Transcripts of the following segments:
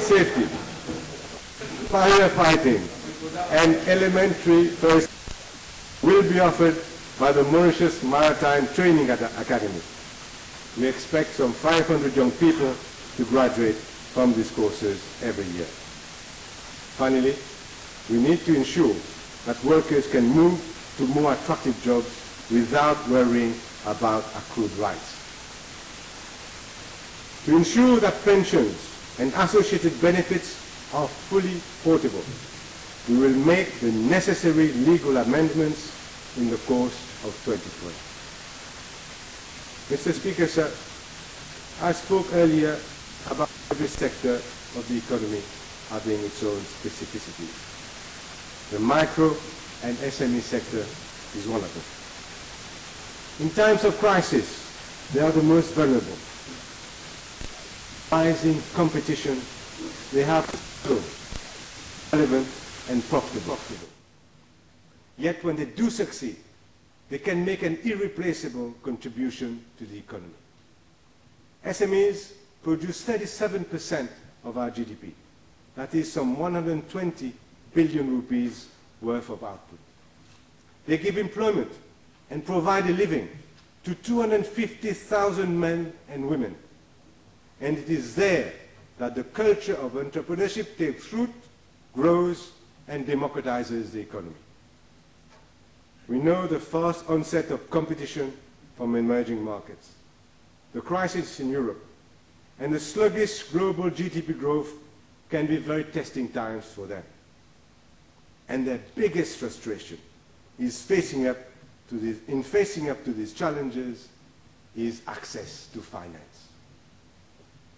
and safety, firefighting, and elementary first will be offered by the Mauritius Maritime Training Academy. We expect some 500 young people to graduate from these courses every year. Finally, we need to ensure that workers can move to more attractive jobs without worrying about accrued rights. To ensure that pensions and associated benefits are fully portable, we will make the necessary legal amendments in the course of 2020. Mr. Speaker, sir, I spoke earlier about every sector of the economy having its own specificities. The micro and SME sector is one of them. In times of crisis, they are the most vulnerable. Rising competition, they have to relevant and profitable. Yet when they do succeed, they can make an irreplaceable contribution to the economy. SMEs produce 37% of our GDP. That is some 120 billion rupees worth of output. They give employment and provide a living to 250,000 men and women. And it is there that the culture of entrepreneurship takes root, grows, and democratizes the economy. We know the fast onset of competition from emerging markets, the crisis in Europe, and the sluggish global GDP growth can be very testing times for them. And their biggest frustration is facing up to this, in facing up to these challenges is access to finance.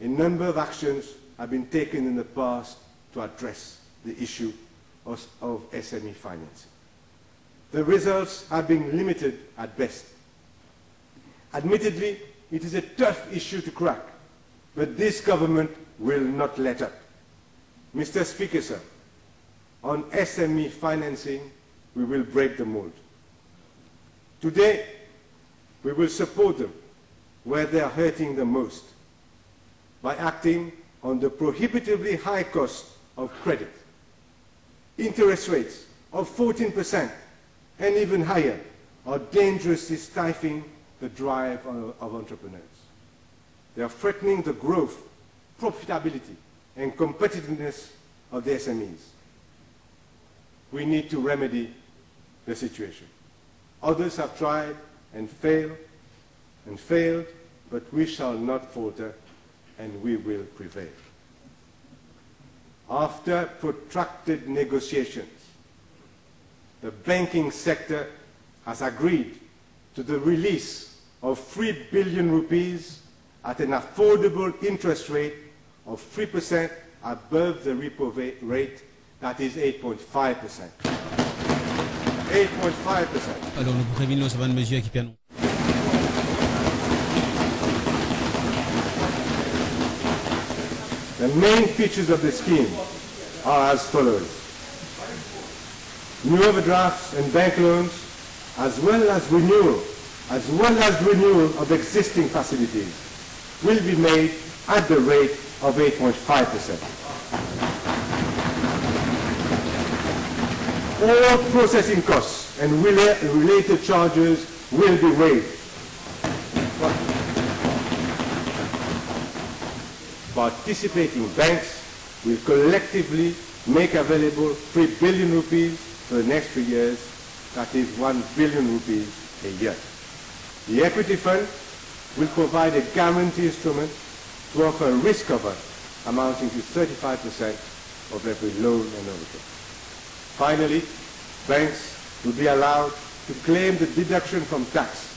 A number of actions have been taken in the past to address the issue of, of SME financing. The results have been limited at best. Admittedly, it is a tough issue to crack, but this government will not let up. Mr. Speaker, sir, on SME financing, we will break the mold. Today, we will support them where they are hurting the most by acting on the prohibitively high cost of credit. Interest rates of 14% and even higher are dangerously stifling the drive of, entrepreneurs. They are threatening the growth, profitability, and competitiveness of the SMEs. We need to remedy the situation. Others have tried and failed and failed, but we shall not falter and we will prevail. After protracted negotiations, the banking sector has agreed to the release of 3 billion rupees at an affordable interest rate of 3% above the repo rate, that is 8.5%. 8.5%. Alors nous prévenons cette mesure qui permet. The main features of the scheme are as follows. New overdrafts and bank loans, as well as renewal, as well as renewal of existing facilities, will be made at the rate of 8.5%. All processing costs and related charges will be waived. Participating banks will collectively make available 3 billion rupees for the next three years, that is 1 billion rupees a year. The equity fund will provide a guarantee instrument to offer a risk cover amounting to 35% of every loan and overdraft. Finally, banks will be allowed to claim the deduction from tax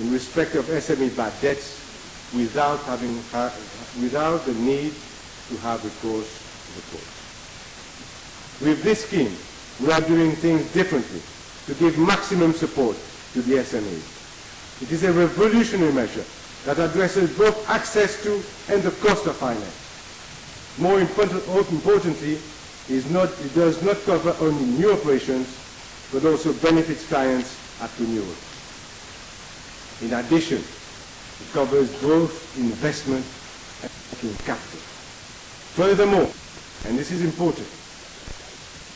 in respect of SME bad debts without, having, uh, without the need to have recourse to the court. With this scheme, we are doing things differently to give maximum support to the SMEs. It is a revolutionary measure that addresses both access to and the cost of finance. More important, importantly, is not, it does not cover only new operations, but also benefits clients at renewal. In addition, it covers both investment and capital. Furthermore, and this is important,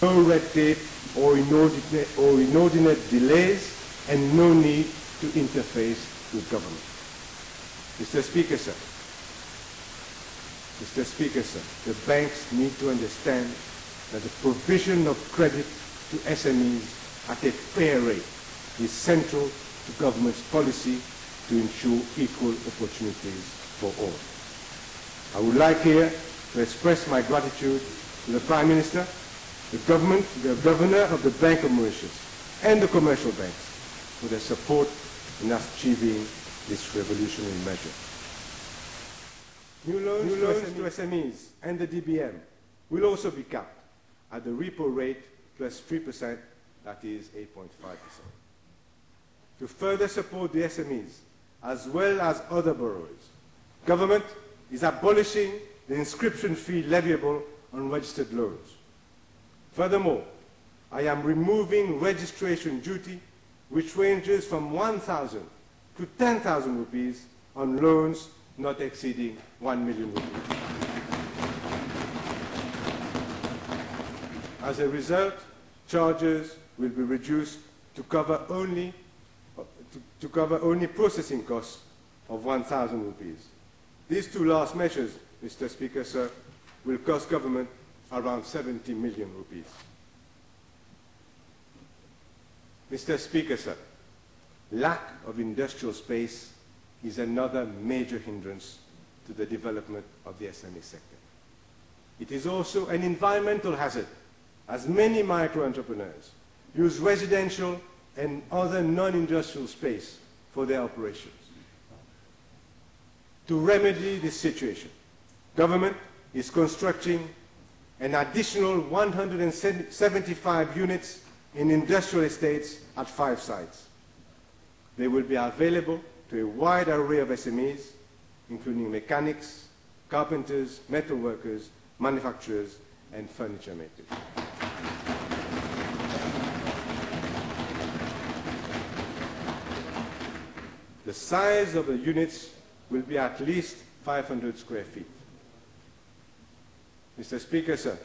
no red tape or inordinate, or inordinate delays and no need to interface with government. Mr. Speaker, sir, Mr. Speaker, sir, the banks need to understand that the provision of credit to SMEs at a fair rate is central to government's policy to ensure equal opportunities for all. I would like here to express my gratitude to the Prime Minister, the government, the Governor of the Bank of Mauritius, and the commercial banks for their support in achieving this revolutionary measure. New loans, New loans to, SMEs and the DBM will also be capped at the repo rate plus 3%, that is 8.5%. To further support the SMEs, as well as other borrowers, government is abolishing the inscription fee leviable on registered loans. Furthermore, I am removing registration duty, which ranges from 1,000 to 10,000 rupees on loans not exceeding 1 million rupees. As a result, charges will be reduced to cover only, to, to cover only processing costs of 1,000 rupees. These two last measures, Mr. Speaker, sir, will cost government around 70 million rupees. Mr. Speaker, sir, lack of industrial space is another major hindrance to the development of the SME sector. It is also an environmental hazard, as many micro-entrepreneurs use residential and other non-industrial space for their operations. To remedy this situation, government is constructing an additional 175 units in industrial estates at five sites. They will be available to a wide array of SMEs, including mechanics, carpenters, metal workers, manufacturers, and furniture makers. Size of the units will be at least 500 square feet. Mr. Speaker, sir,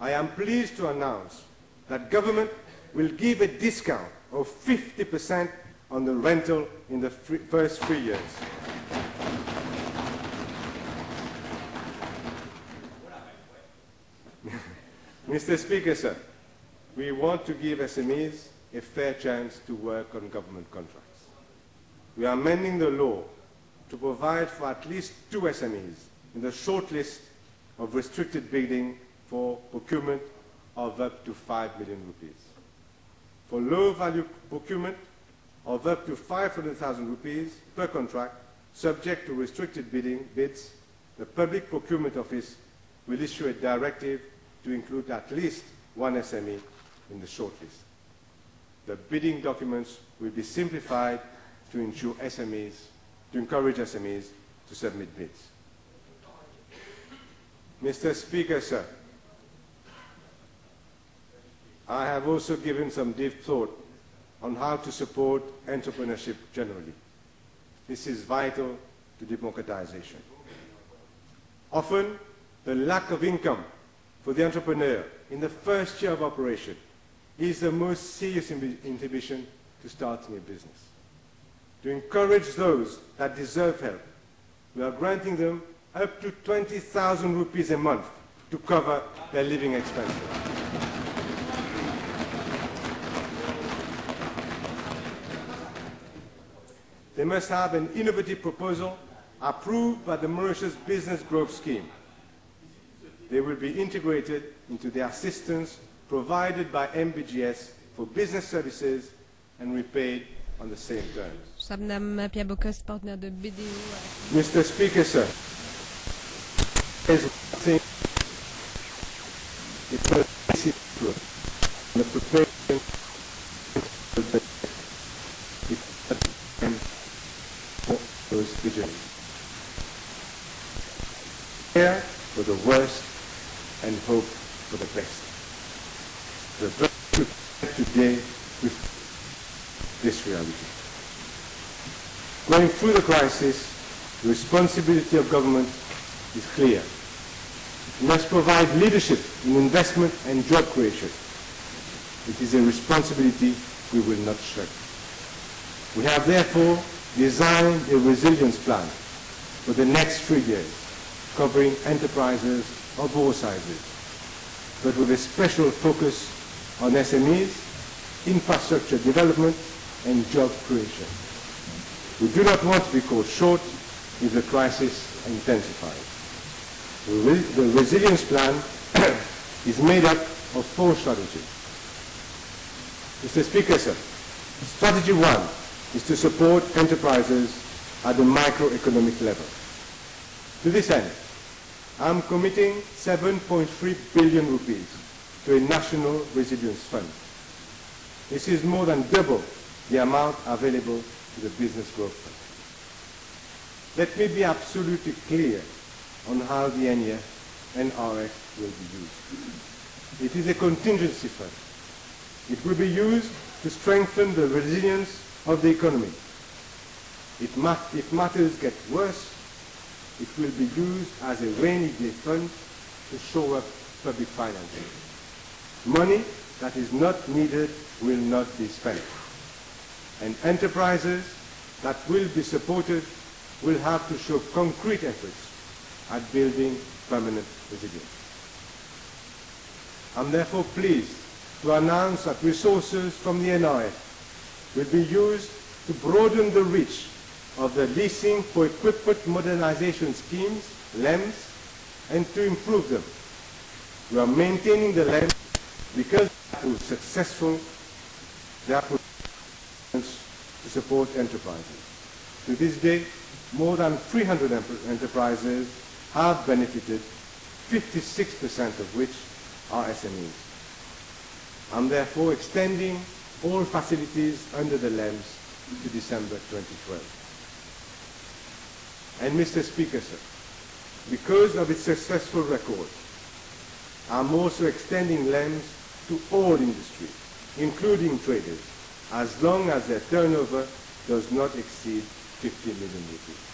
I am pleased to announce that government will give a discount of 50% on the rental in the first three years. Mr. Speaker, sir, we want to give SMEs a fair chance to work on government contracts. We are amending the law to provide for at least two SMEs in the shortlist of restricted bidding for procurement of up to 5 million rupees. For low-value procurement of up to 500,000 rupees per contract, subject to restricted bidding bids, the Public Procurement Office will issue a directive to include at least one SME in the shortlist. The bidding documents will be simplified to ensure SMEs, to encourage SMEs to submit bids. Mr. Speaker, sir, I have also given some deep thought on how to support entrepreneurship generally. This is vital to democratization. Often, the lack of income for the entrepreneur in the first year of operation is the most serious inhibition to starting a business. To encourage those that deserve help, we are granting them up to 20,000 rupees a month to cover their living expenses. They must have an innovative proposal approved by the Mauritius Business Growth Scheme. They will be integrated into the assistance provided by MBGS for business services and repaid on the same terms. Mr. Speaker, sir, is thing it was the preparation for those visions. Care for the worst and hope for the best. The best today with this reality. Going through the crisis, the responsibility of government is clear. We must provide leadership in investment and job creation. It is a responsibility we will not shirk. We have therefore designed a resilience plan for the next three years, covering enterprises of all sizes, but with a special focus on SMEs, infrastructure development, and job creation. We do not want to be caught short if the crisis intensifies. The resilience plan is made up of four strategies. Mr. Speaker, sir, strategy one is to support enterprises at the microeconomic level. To this end, I'm committing 7.3 billion rupees to a national resilience fund. This is more than double the amount available to the Business Growth. Let me be absolutely clear on how the NEF and RF will be used. It is a contingency fund. It will be used to strengthen the resilience of the economy. Ma if matters get worse, it will be used as a rainy day fund to shore up public finances. Money that is not needed will not be spent. And enterprises that will be supported will have to show concrete efforts at building permanent resilience. I'm therefore pleased to announce that resources from the NRF will be used to broaden the reach of the leasing for equipment modernization schemes, LEMS, and to improve them. We are maintaining the LEMS because they are successful, they are support enterprises. To this day, more than 300 enterprises have benefited, 56% of which are SMEs. I'm therefore extending all facilities under the LEMS to December 2012. And Mr. Speaker, sir, because of its successful record, I'm also extending LEMS to all industries, including traders, as long as their turnover does not exceed 50 million rupees.